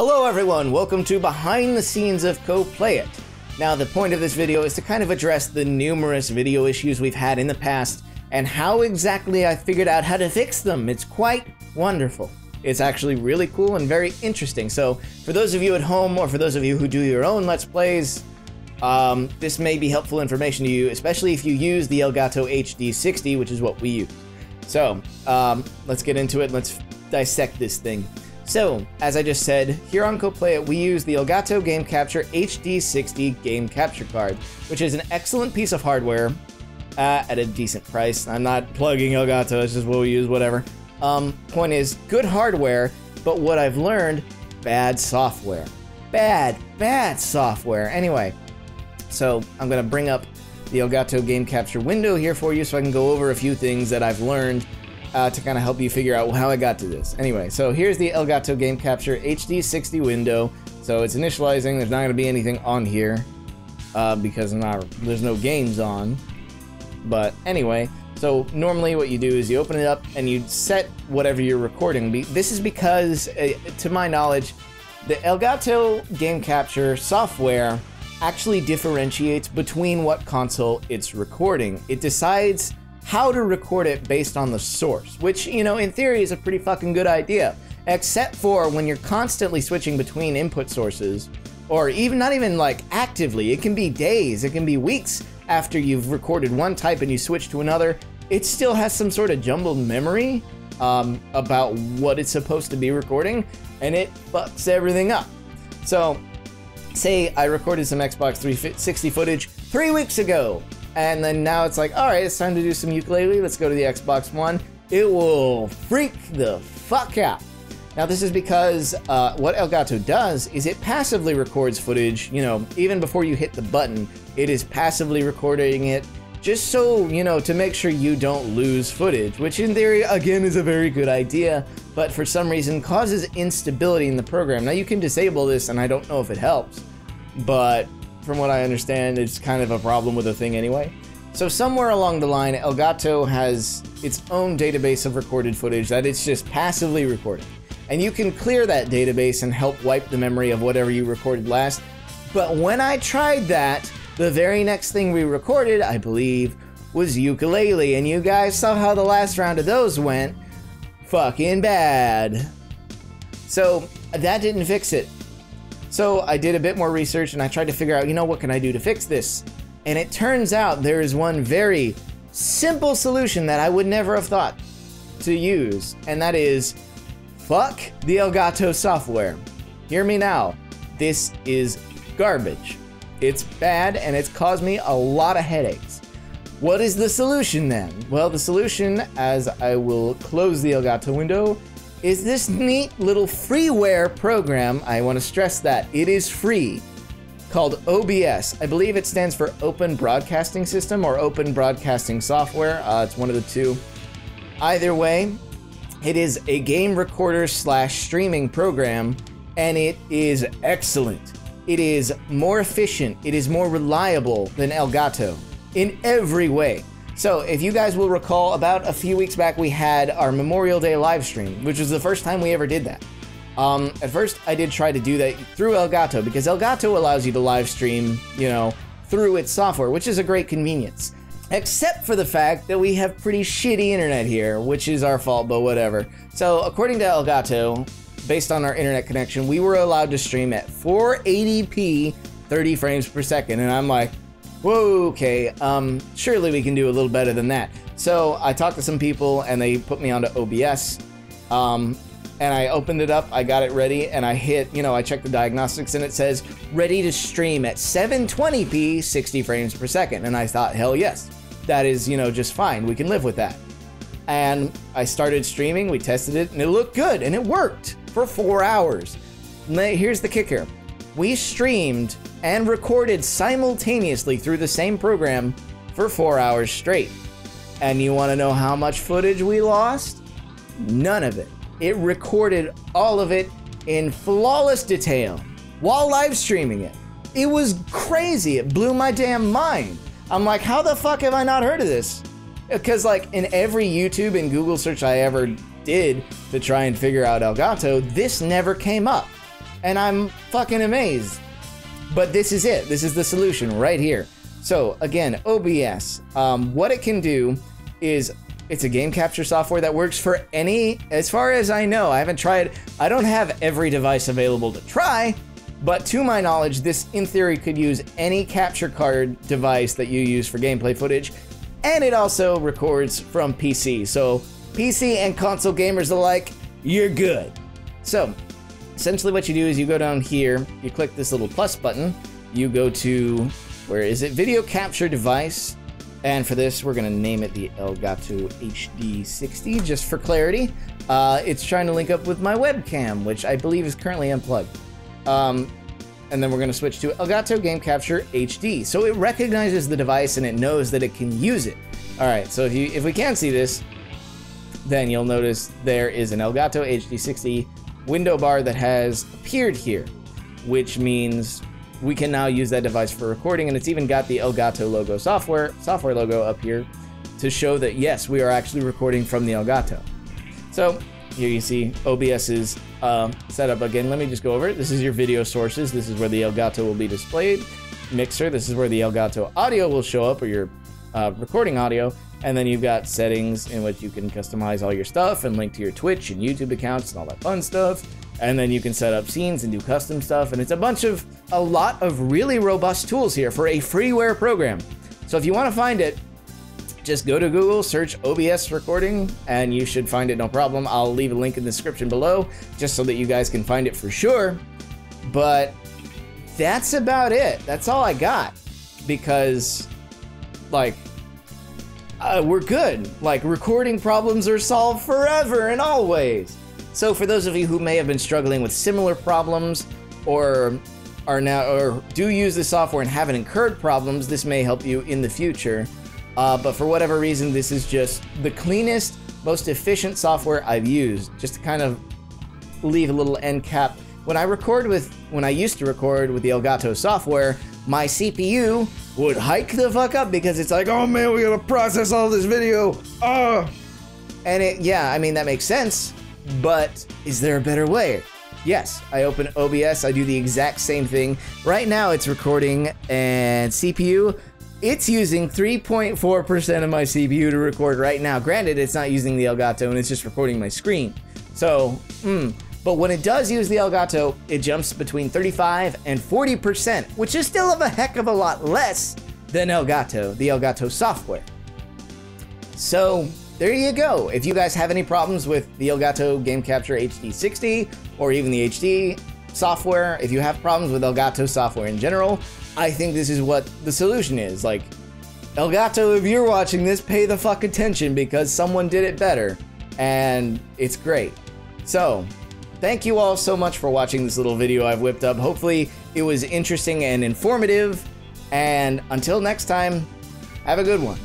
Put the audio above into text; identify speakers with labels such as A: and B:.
A: Hello everyone, welcome to Behind the Scenes of Co Play It. Now the point of this video is to kind of address the numerous video issues we've had in the past and how exactly I figured out how to fix them. It's quite wonderful. It's actually really cool and very interesting. So for those of you at home or for those of you who do your own Let's Plays, um, this may be helpful information to you, especially if you use the Elgato HD60, which is what we use. So um, let's get into it. Let's dissect this thing. So, as I just said, here on CoPlayIt, we use the Elgato Game Capture HD60 game capture card, which is an excellent piece of hardware uh, at a decent price. I'm not plugging Elgato, it's just what we use, whatever. Um, point is, good hardware, but what I've learned, bad software. Bad, bad software. Anyway, so I'm gonna bring up the Elgato Game Capture window here for you so I can go over a few things that I've learned uh, to kind of help you figure out how I got to this. Anyway, so here's the Elgato Game Capture HD60 window. So it's initializing. There's not going to be anything on here uh, because not, there's no games on. But anyway, so normally what you do is you open it up and you set whatever you're recording. This is because, uh, to my knowledge, the Elgato Game Capture software actually differentiates between what console it's recording. It decides how to record it based on the source, which, you know, in theory is a pretty fucking good idea. Except for when you're constantly switching between input sources, or even not even like actively, it can be days, it can be weeks after you've recorded one type and you switch to another. It still has some sort of jumbled memory um, about what it's supposed to be recording, and it fucks everything up. So, say I recorded some Xbox 360 footage three weeks ago, and then now it's like, all right, it's time to do some Yooka-Laylee. Let's go to the Xbox One. It will freak the fuck out. Now, this is because uh, what Elgato does is it passively records footage, you know, even before you hit the button, it is passively recording it just so, you know, to make sure you don't lose footage, which in theory, again, is a very good idea, but for some reason causes instability in the program. Now, you can disable this, and I don't know if it helps, but from what I understand, it's kind of a problem with the thing anyway. So somewhere along the line, Elgato has its own database of recorded footage that it's just passively recording. And you can clear that database and help wipe the memory of whatever you recorded last. But when I tried that, the very next thing we recorded, I believe, was Yooka-Laylee, and you guys saw how the last round of those went. Fucking bad. So that didn't fix it. So I did a bit more research and I tried to figure out, you know, what can I do to fix this? And it turns out there is one very simple solution that I would never have thought to use, and that is fuck the Elgato software. Hear me now. This is garbage. It's bad and it's caused me a lot of headaches. What is the solution then? Well, the solution, as I will close the Elgato window, is this neat little freeware program. I want to stress that it is free called OBS. I believe it stands for Open Broadcasting System or Open Broadcasting Software. Uh, it's one of the two. Either way, it is a game recorder slash streaming program, and it is excellent. It is more efficient. It is more reliable than Elgato in every way. So, if you guys will recall, about a few weeks back, we had our Memorial Day live stream, which was the first time we ever did that. Um, at first, I did try to do that through Elgato because Elgato allows you to live stream, you know, through its software, which is a great convenience. Except for the fact that we have pretty shitty internet here, which is our fault, but whatever. So, according to Elgato, based on our internet connection, we were allowed to stream at 480p 30 frames per second. And I'm like, whoa, okay, um, surely we can do a little better than that. So I talked to some people and they put me onto OBS. Um, and I opened it up, I got it ready, and I hit, you know, I checked the diagnostics and it says ready to stream at 720p 60 frames per second. And I thought, hell yes, that is, you know, just fine. We can live with that. And I started streaming, we tested it, and it looked good, and it worked for four hours. Here's the kicker we streamed and recorded simultaneously through the same program for four hours straight. And you want to know how much footage we lost? None of it. It recorded all of it in flawless detail while live streaming it. It was crazy. It blew my damn mind. I'm like, how the fuck have I not heard of this? Uh, because, like, in every YouTube and Google search I ever did to try and figure out Elgato, this never came up. and I'm fucking amazed. But this is it. This is the solution right here. So again, OBS. Um, what it can do is it's a game capture software that works for any, as far as I know. I haven't tried, I don't have every device available to try, but to my knowledge, this in theory could use any capture card device that you use for gameplay footage. And it also records from PC. So PC and console gamers alike, you're good. So essentially what you do is you go down here, you click this little plus button, you go to, where is it? Video capture device. And for this, we're gonna name it the Elgato HD60 just for clarity. Uh, it's trying to link up with my webcam, which I believe is currently unplugged. Um, and then we're gonna switch to Elgato Game Capture HD. So it recognizes the device and it knows that it can use it. All right, so if you if we can see this, then you'll notice there is an Elgato HD60 window bar that has appeared here, which means we can now use that device for recording, and it's even got the Elgato logo software software logo up here to show that yes, we are actually recording from the Elgato. So here you see OBS is uh, set up again. Let me just go over it. This is your video sources. This is where the Elgato will be displayed. Mixer. This is where the Elgato audio will show up, or your uh, recording audio. And then you've got settings in which you can customize all your stuff and link to your Twitch and YouTube accounts and all that fun stuff. And then you can set up scenes and do custom stuff. And it's a bunch of, a lot of really robust tools here for a freeware program. So if you want to find it, just go to Google, search OBS recording, and you should find it no problem. I'll leave a link in the description below just so that you guys can find it for sure. But that's about it. That's all I got. Because, like, uh, we're good. Like, recording problems are solved forever and always. So, for those of you who may have been struggling with similar problems or are now or do use the software and haven't incurred problems, this may help you in the future. Uh, but for whatever reason, this is just the cleanest, most efficient software I've used. Just to kind of leave a little end cap. When I record with, when I used to record with the Elgato software, my CPU would hike the fuck up because it's like, oh man, we gotta process all this video. Oh. And it, yeah, I mean, that makes sense, but is there a better way? Yes, I open OBS, I do the exact same thing. Right now it's recording and CPU, it's using 3.4% of my CPU to record right now. Granted, it's not using the Elgato and it's just recording my screen. So, hmm. But when it does use the Elgato, it jumps between 35 and 40%, which is still of a heck of a lot less than Elgato, the Elgato software. So there you go. If you guys have any problems with the Elgato Game Capture HD60 or even the HD software, if you have problems with Elgato software in general, I think this is what the solution is. Like, Elgato, if you're watching this, pay the fuck attention because someone did it better. And it's great. So, Thank you all so much for watching this little video I've whipped up. Hopefully it was interesting and informative. And until next time, have a good one.